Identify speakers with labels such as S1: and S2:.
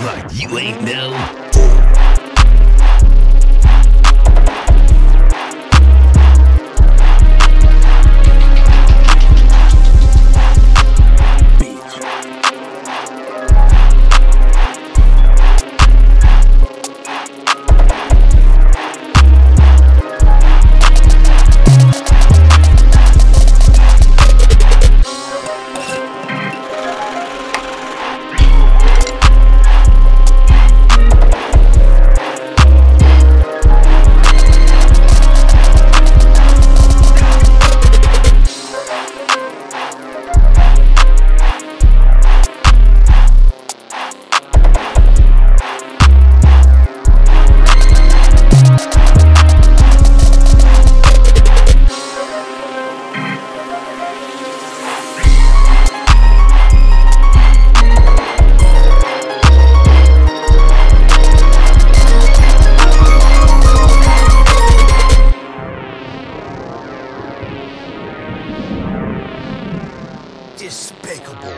S1: Like you ain't know? Despicable.